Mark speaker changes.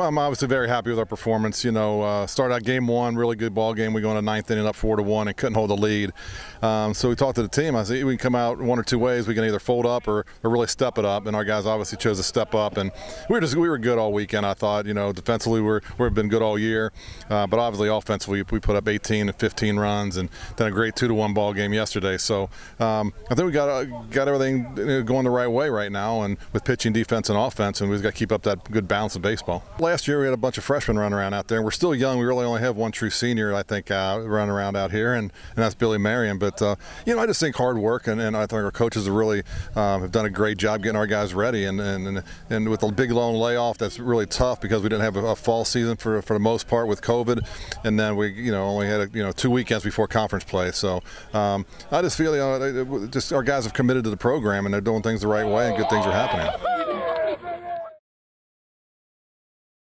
Speaker 1: I'm obviously very happy with our performance. You know, uh, started out game one, really good ball game. We go into ninth inning up four to one and couldn't hold the lead. Um, so we talked to the team. I said we can come out one or two ways. We can either fold up or, or really step it up. And our guys obviously chose to step up. And we were just we were good all weekend. I thought. You know, defensively we're we've been good all year, uh, but obviously offensively we put up 18 and 15 runs and then a great two to one ball game yesterday. So um, I think we got uh, got everything going the right way right now, and with pitching, defense, and offense, and we've got to keep up that good balance of baseball last year we had a bunch of freshmen run around out there. and We're still young. We really only have one true senior, I think, uh, running around out here, and, and that's Billy Marion. But, uh, you know, I just think hard work, and, and I think our coaches have really um, have done a great job getting our guys ready. And, and, and with the big long layoff, that's really tough because we didn't have a, a, fall season for, for the most part with COVID. And then we, you know, only had, a, you know, two weekends before conference play. So um, I just feel, you know, just our guys have committed to the program, and they're doing things the right way, and good things are happening.